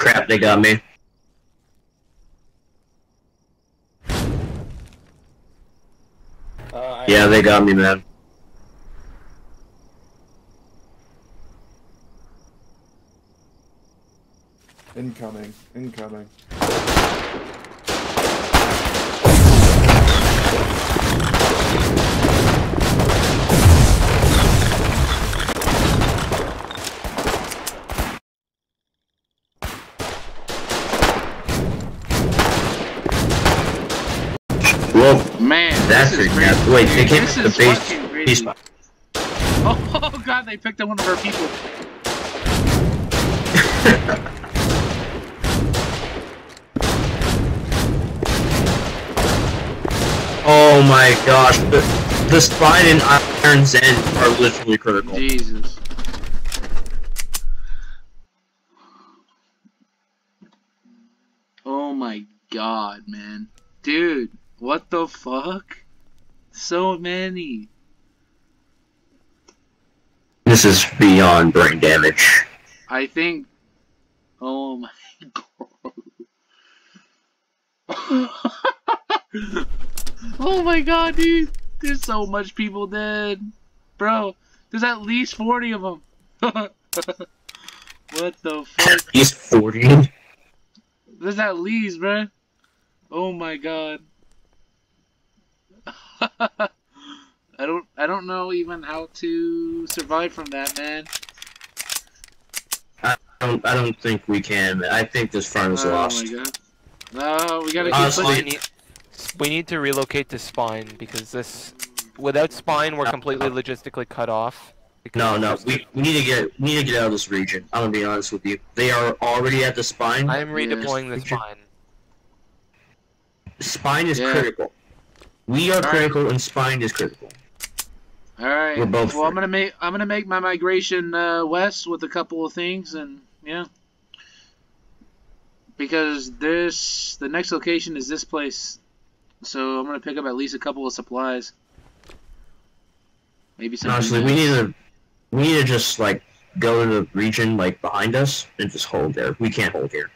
Crap, they got me. Uh, Yeah, they got me, man. Incoming. Incoming. Well, Man, that's this it. is Yeah, crazy. wait, they came to the base. Oh, oh god, they picked up one of our people. Oh my gosh, the, the spine and Iron's End are literally critical. Jesus. Oh my god, man. Dude, what the fuck? So many. This is beyond brain damage. I think. Oh my god. oh my god, dude. There's so much people dead. Bro, there's at least 40 of them. what the fuck? He's 40. There's at least, bro. Oh my god. I don't I don't know even how to survive from that, man. I don't, I don't think we can. I think this farm is oh lost. my god. No, we gotta keep Honestly- We need, we need to relocate to Spine because this, without Spine, we're completely logistically cut off. No, no, we, we need to get we need to get out of this region. I'm gonna be honest with you. They are already at the spine. I am redeploying the Spine. Spine is Yeah. critical. We are Alright. critical, and spine is critical. All right. We're both well, I'm gonna make I'm gonna make my migration uh, west with a couple of things, and yeah, because this the next location is this place, so I'm gonna pick up at least a couple of supplies. Maybe some. Honestly, we need to we need to just like go to the region like behind us and just hold there. We can't hold here.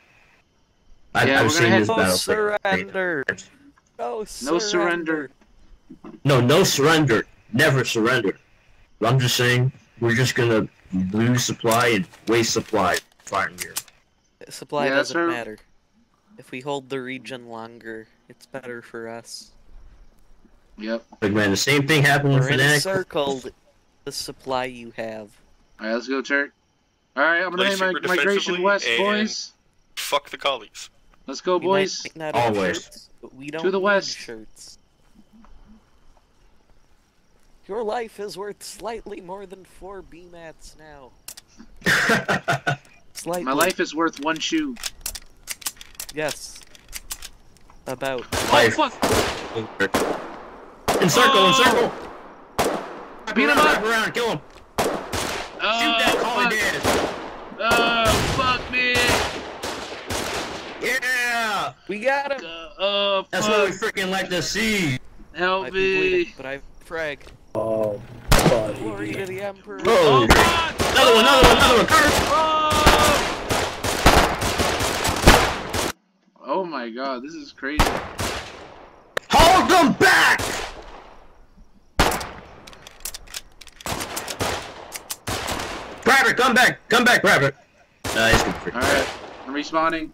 I've, Yeah, I've we're seen gonna head- this battle. surrender. No No surrender. surrender. No, no surrender. Never surrender. I'm just saying we're just gonna lose supply and waste supply fighting here. Supply Yeah, doesn't right. matter. If we hold the region longer, it's better for us. Yep. Like man, the same thing happened with We're Fnatic. encircled. The supply you have. All right, let's go, Turk. All right, I'm gonna Play make my migration west, boys. Fuck the collies. Let's go, boys. might not Always. Shirts, but we don't the need west. shirts. Your life is worth slightly more than four BMATs now. Slightly. My life is worth one shoe. Yes. About. Oh Life. fuck! Encircle, Oh! encircle. Beat him up! around, kill him. Oh, Shoot that collie fuck. dead. Oh, fuck me! Yeah, We got him! Uh, oh, that's what we fuck! freaking like to see. Help Might be bleeding, me! but I frag. Oh, buddy. Glory to the Emperor. Oh, Oh, fuck! another one, another one, another one. Curse. Oh! Oh my god, this is crazy. Hold them back. Private, come back, come back, Rabbit. Uh, he's gonna freak Alright, I'm respawning.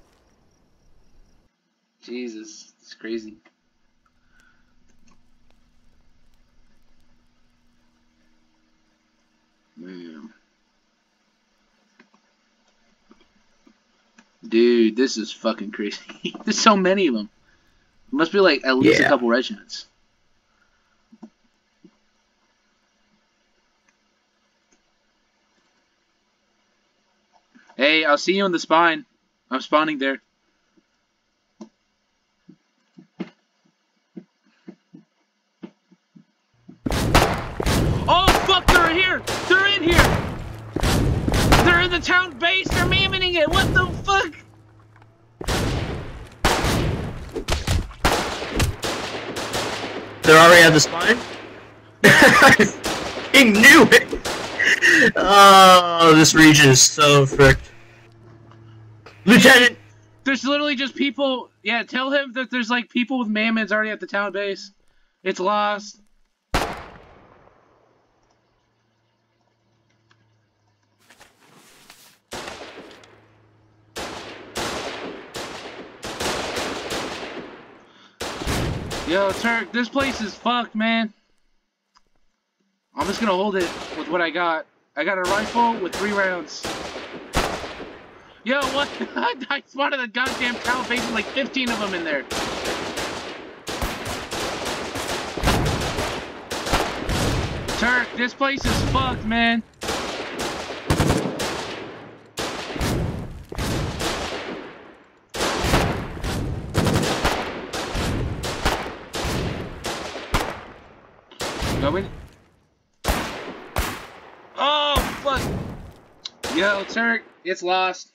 Jesus, it's crazy. Man. Dude, this is fucking crazy. There's so many of them. must be like at least a couple regiments. Hey, I'll see you in the spine. I'm spawning there. Oh fuck, they're here! They're in here! They're in the town base, they're mamming it! What the fuck? They're already at the spine? he knew it! Oh, this region is so fricked. Lieutenant! There's literally just people. Yeah, tell him that there's like people with mammons already at the town base. It's lost. Yo, Turk, this place is fucked, man. I'm just gonna hold it with what I got. I got a rifle with three rounds. Yo, what? I spotted a goddamn cow with like 15 of them in there. Turk, this place is fucked, man. Going. Oh, fuck. Yo, Turk, it's lost.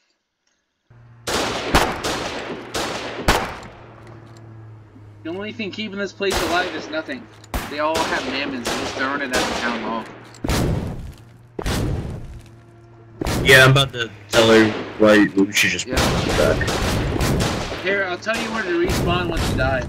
The only thing keeping this place alive is nothing. They all have mammons and just throwing it at the town hall. Yeah, I'm about to tell her why we should just Yeah. put it back. Here, I'll tell you where to respawn once you die.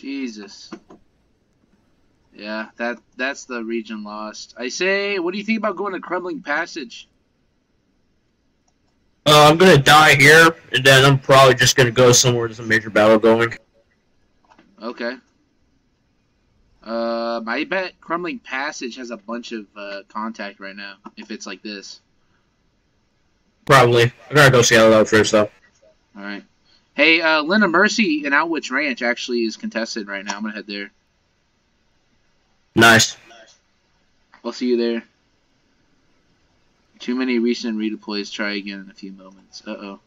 Jesus. Yeah, that that's the region lost. I say, what do you think about going to Crumbling Passage? Uh, I'm gonna die here, and then I'm probably just gonna go somewhere there's a major battle going. Okay. Um, I bet Crumbling Passage has a bunch of uh, contact right now. If it's like this. Probably. I gotta go see how that first, though. All right. Hey, uh, Linda Mercy in Outwitch Ranch actually is contested right now. I'm gonna head there. Nice. I'll see you there. Too many recent redeploys. Try again in a few moments. Uh oh.